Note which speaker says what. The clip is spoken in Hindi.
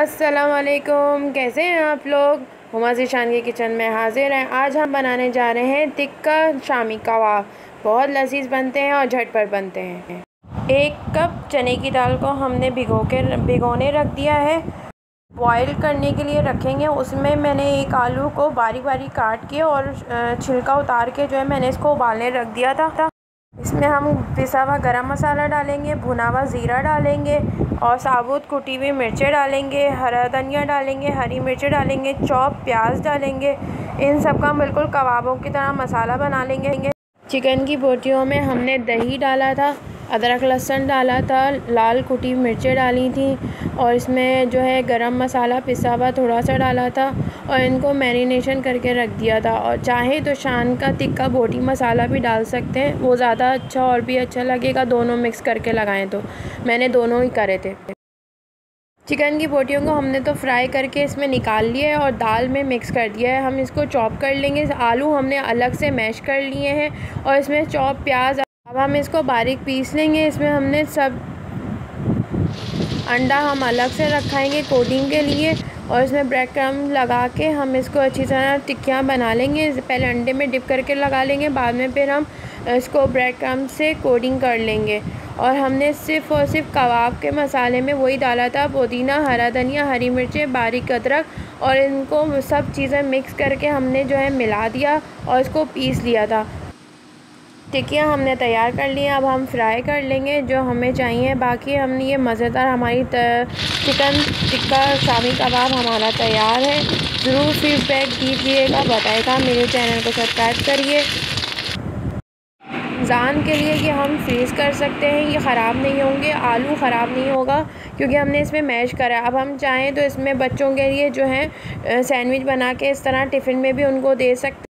Speaker 1: असलकुम कैसे हैं आप लोग? हुमा शान के किचन में हाजिर हैं। आज हम बनाने जा रहे हैं टिक्का शामी कबाब। बहुत लजीज बनते हैं और झटपट बनते हैं। एक कप चने की दाल को हमने भिगो के भिगोने रख दिया है। बॉयल करने के लिए रखेंगे। उसमें मैंने एक आलू को बारीक बारीक काट के और छिलका उतार के जो है मैंने इसको उबालने रख दिया था। इसमें हम पिसा हुआ गरम मसाला डालेंगे भुना हुआ ज़ीरा डालेंगे और साबुत कुटी हुई मिर्चें डालेंगे, हरा धनिया डालेंगे, हरी मिर्चें डालेंगे, चॉप प्याज डालेंगे। इन सब का बिल्कुल कबाबों की तरह मसाला बना लेंगे। चिकन की बोटियों में हमने दही डाला था। अदरक लहसुन डाला था, लाल कुटी मिर्चें डाली थी और इसमें जो है गरम मसाला पिसा हुआ थोड़ा सा डाला था और इनको मैरिनेशन करके रख दिया था और चाहे तो शान का तिक्का बोटी मसाला भी डाल सकते हैं, वो ज़्यादा अच्छा और भी अच्छा लगेगा दोनों मिक्स करके लगाएँ तो। मैंने दोनों ही करे थे। चिकन की बोटियों को हमने तो फ्राई करके इसमें निकाल लिया है और दाल में मिक्स कर दिया है। हम इसको चॉप कर लेंगे। आलू हमने अलग से मैश कर लिए हैं और इसमें चॉप प्याज अब हम इसको बारीक पीस लेंगे, इसमें हमने सब अंडा हम अलग से रखाएँगे कोटिंग के लिए और इसमें ब्रेड क्रम लगा के हम इसको अच्छी तरह टिक्कियाँ बना लेंगे। पहले अंडे में डिप करके लगा लेंगे, बाद में फिर हम इसको ब्रेड क्रम से कोटिंग कर लेंगे। और हमने सिर्फ़ और सिर्फ़ कबाब के मसाले में वही डाला था, पुदीना, हरा धनिया, हरी मिर्चें, बारीक अदरक और इनको सब चीज़ें मिक्स करके हमने जो है मिला दिया और इसको पीस लिया था। टिक्कियाँ हमने तैयार कर ली अब हम फ्राई कर लेंगे जो हमें चाहिए। बाकी हम ये मज़ेदार हमारी चिकन टिक्का शामी कबाब हमारा तैयार है। ज़रूर फीडबैक दीजिएगा बताएगा मेरे चैनल को सब्सक्राइब करिए। जान के लिए कि हम फ्रीज़ कर सकते हैं, ये ख़राब नहीं होंगे, आलू ख़राब नहीं होगा, क्योंकि हमने इसमें मैश करा अब हम चाहें तो इसमें बच्चों के लिए जो है सैंडविच बना के इस तरह टिफ़िन में भी उनको दे सकते